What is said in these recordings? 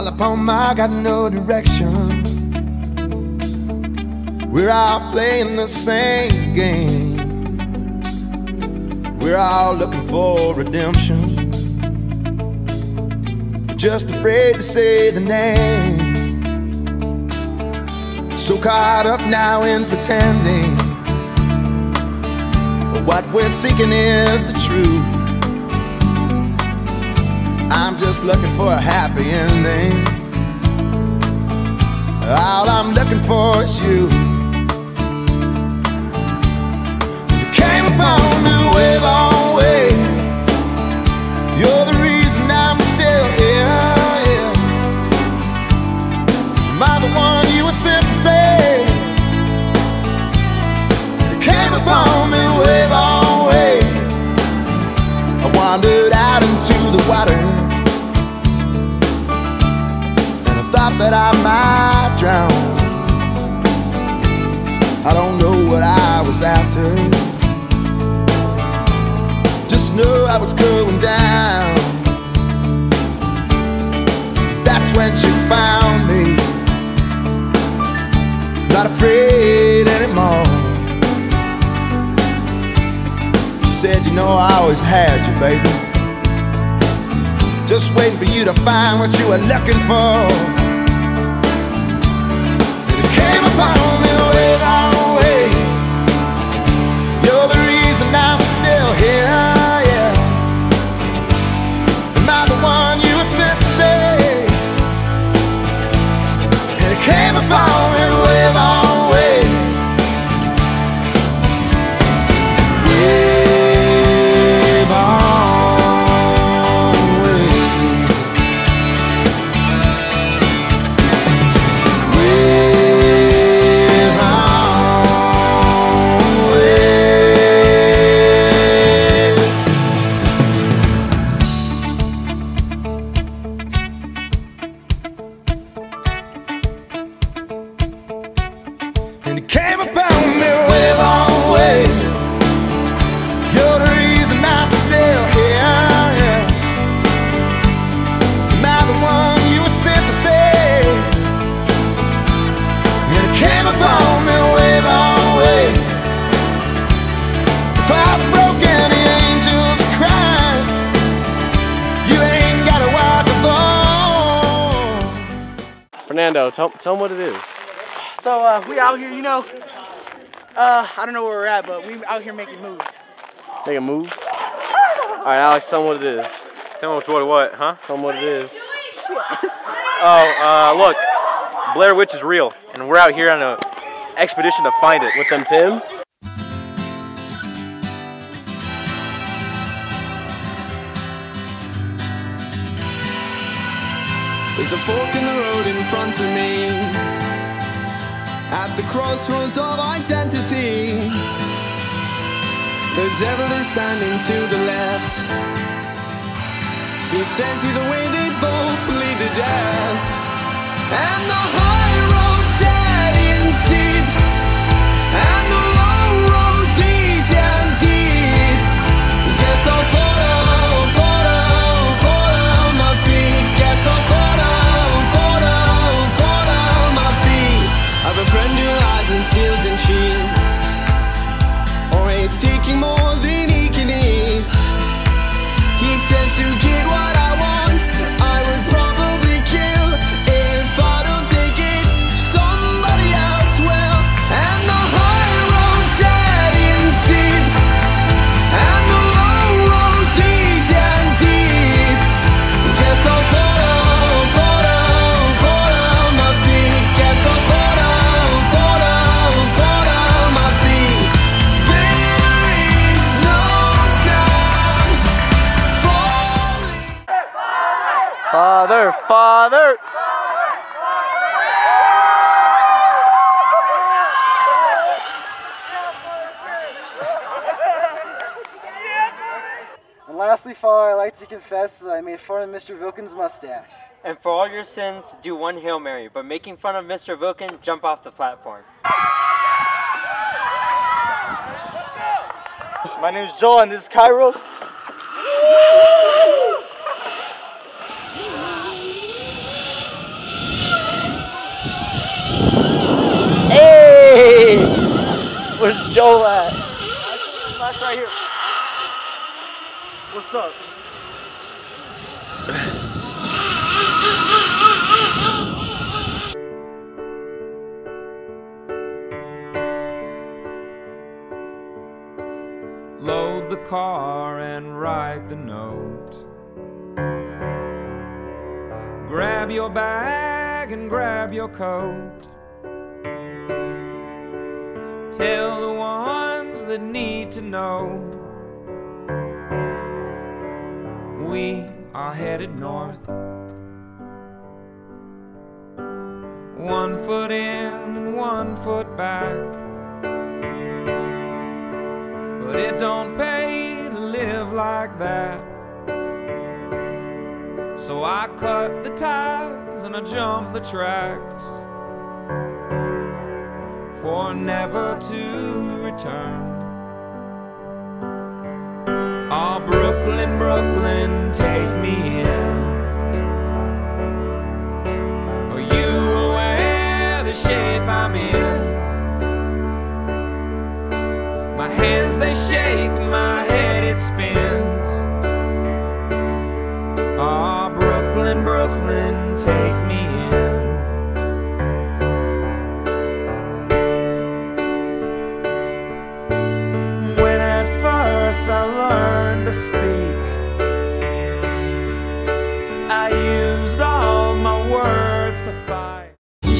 All upon my got no direction. We're all playing the same game. We're all looking for redemption. We're just afraid to say the name. So caught up now in pretending. What we're seeking is the truth. Just looking for a happy ending. All I'm looking for is you. You came upon me way long way. You're the reason I'm still here. Yeah. Am I the one you were sent to say? You came upon me way long way. I wandered out into the water. Thought that I might drown. I don't know what I was after. Just know I was going down. That's when she found me. Not afraid anymore. She said, You know, I always had you, baby. Just waiting for you to find what you were looking for. Here, Fernando, tell, tell them what it is. So uh, we out here, you know. Uh, I don't know where we're at, but we out here making moves. Make a move. All right, Alex, tell them what it is. Tell us what what, huh? Tell them what it is. Oh, uh, look, Blair Witch is real, and we're out here on a expedition to find it. With them Tims? There's a fork in the road in front of me. At the crossroads of identity The devil is standing to the left. He says either way they both lead to death. And the high road's Father, father! And lastly, Father, I'd like to confess that I made fun of Mr. Vilkins' mustache. And for all your sins, do one Hail Mary, but making fun of Mr. Vilkin, jump off the platform. My name is Joel, and this is Kairos. Where's Joel at? That's right here. What's up? Load the car and write the note. Grab your bag and grab your coat. Tell the ones that need to know. We are headed north. One foot in and one foot back. But it don't pay to live like that. So I cut the ties and I jump the tracks for never to return. Oh, Brooklyn, Brooklyn, take me in. Are you aware the shape I'm in? My hands they shake,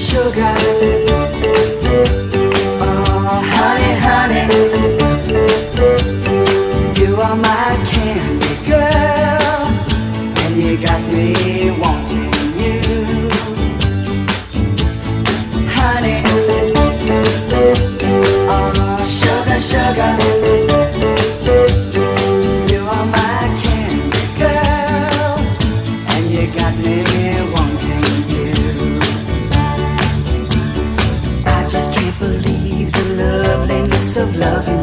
Sugar, of you.